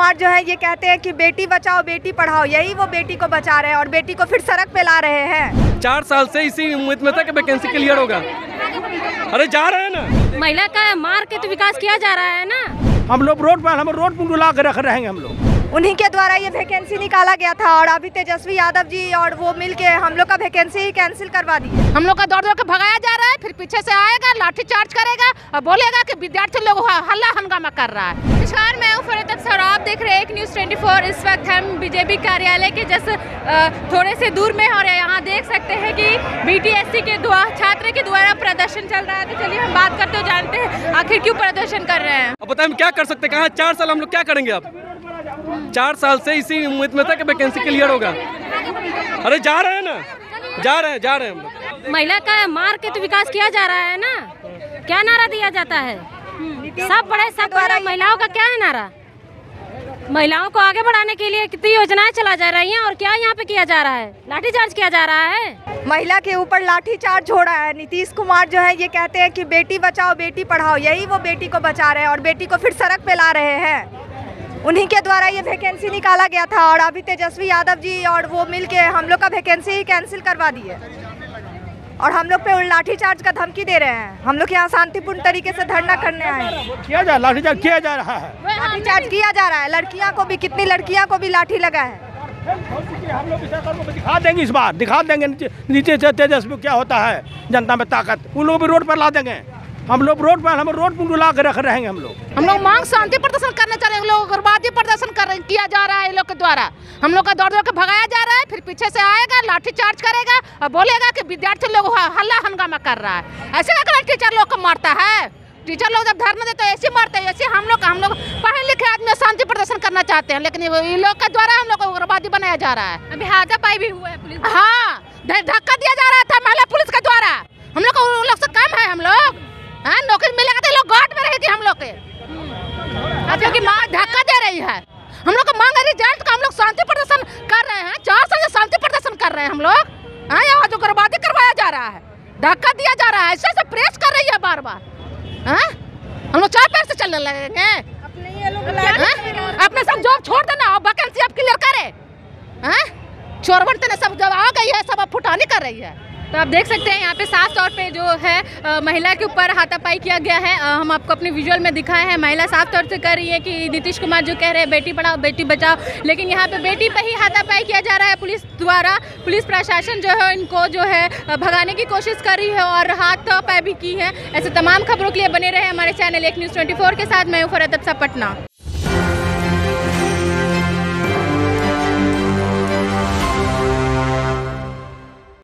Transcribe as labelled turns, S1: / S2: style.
S1: कुमार जो है ये कहते हैं कि बेटी बचाओ बेटी पढ़ाओ यही वो बेटी को बचा रहे हैं और बेटी को फिर सड़क पे ला रहे हैं।
S2: चार साल से इसी उम्मीद में था कि वैकेंसी क्लियर होगा। अरे जा रहे हैं ना।
S3: महिला का मार के तो विकास किया जा रहा है ना?
S4: हम लोग रोड पर हम रोड पर के रख रहेंगे हम लोग।
S1: उन्हीं के द्वारा ये वैकेंसी निकाला गया था और अभी तेजस्वी यादव जी और वो मिलके हम लोग का वैकेंसी ही कैंसिल करवा दी
S5: हम लोग का दौड़ दौड़ के भगाया जा रहा है फिर पीछे से आएगा लाठी चार्ज करेगा और बोलेगा कि विद्यार्थी लोग हल्ला हंगामा कर रहा है।
S3: मैं देख रहे हैं एक न्यूज़ 24 इस वक्त हम बीजेपी कार्यालय के जस्ट थोड़े से दूर में हैं और यहाँ देख सकते हैं कि बीटीएससी के द्वारा छात्र के द्वारा प्रदर्शन चल रहा है। तो चलिए हम बात करते हो जानते हैं आखिर क्यों प्रदर्शन कर रहे हैं।
S2: अब बताएँ हम क्या कर सकते हैं? कहा चार साल हम लोग क्या करेंगे अब? चार साल से इसी उम्मीद में था कि वैकेंसी क्लियर होगा। अरे जा रहे हैं ना। जा रहे हैं जा रहे हैं हम
S3: महिला का मार के तो विकास किया जा रहा है ना? क्या नारा दिया जाता है? सब बड़े सब महिलाओं का क्या है नारा? महिलाओं को आगे बढ़ाने के लिए कितनी योजनाएँ चला जा रही हैं और क्या यहाँ पे किया जा रहा है? लाठी चार्ज किया जा रहा है।
S1: महिला के ऊपर लाठी चार्ज हो रहा है। नीतीश कुमार जो है, ये कहते हैं कि बेटी बचाओ, बेटी पढ़ाओ, यही वो बेटी को बचा रहे हैं और बेटी को फिर सड़क पे ला रहे हैं। उन्हीं के द्वारा ये वैकेंसी निकाला गया था और अभी तेजस्वी यादव जी और वो मिलके हम लोग का वैकेंसी कैंसिल करवा दिए। और हम लोग पे लाठी चार्ज का धमकी दे रहे हैं। हम लोग यहाँ शांतिपूर्ण तरीके से धरना करने आए हैं।
S4: किया जा लाठीचार्ज किया जा रहा है।
S1: लाठी चार्ज किया जा रहा है। लड़कियाँ को भी कितनी लड़कियाँ को भी लाठी लगा है।
S4: हम लोग दिखा देंगे इस बार दिखा देंगे नीचे नीचे से तेजस्वी क्या होता है जनता में ताकत उन लोग भी रोड पर ला देंगे। हम लोग रोड पर हम रोड पर डुला के रख रहेंगे हम लोग।
S5: हम लोग मांग शांति प्रदर्शन करने चले हैं लोग उग्रवादी प्रदर्शन कर किया जा रहा है इन लोग के द्वारा। हम लोग का दौड़ दौड़ के भगाया जा रहा है फिर पीछे से आएगा लाठी चार्ज करेगा और बोलेगा कि विद्यार्थी लोग हल्ला हंगामा कर रहा है। ऐसे ना करना टीचर लोग को मारता है। टीचर लोग जब धरना देते हैं ऐसे मारते हैं ऐसे हम लोग हम लोग पढ़े लिखे आदमी शांति प्रदर्शन करना चाहते हैं लेकिन ये लोग के द्वारा हम लोग को उग्रवादी बनाया जा रहा है।
S3: अभी हाथापाई भी हुआ है पुलिस
S5: हाँ धक्का दिया जा रहा था महिला पुलिस के द्वारा हम लोग को उन लोग से कम है हम लोग हाँ नौकरी मिलेगा तो लोग गार्ड में रहेगी हम लोग के। आप लोग की माँ धक्का दे रही है। हम लोग को मांग है रिज़ल्ट का हम लोग शांति प्रदर्शन कर रहे हैं। चार साल से शांति प्रदर्शन कर रहे हैं हम लोग। हाँ यहाँ जो उग्रवादी करवाया जा रहा है धक्का दिया जा रहा है। ऐसे ऐसे प्रेस कर रही है बार बार हाँ हम लोग चार पैर से चलने लगेंगे। हाँ? अपने सब जॉब छोड़ देना और वैकेंसी आप क्लियर करे। हाँ बनते सब जब आ गई है सब अब फुटानी कर रही है।
S3: तो आप देख सकते हैं यहाँ पे साफ़ तौर पे जो है अ, महिला के ऊपर हाथापाई किया गया है। अ, हम आपको अपने विजुअल में दिखाए हैं। महिला साफ़ तौर से कह रही है कि नीतीश कुमार जो कह रहे हैं बेटी पढ़ाओ बेटी बचाओ। लेकिन यहाँ पे बेटी पर ही हाथापाई किया जा रहा है पुलिस द्वारा। पुलिस प्रशासन जो है इनको जो है भगाने की कोशिश कर रही है और हाथ पाई भी की है। ऐसे तमाम खबरों के लिए बने रहे हमारे चैनल एक न्यूज़ ट्वेंटी के साथ। मैं हूँ अफसा पटना।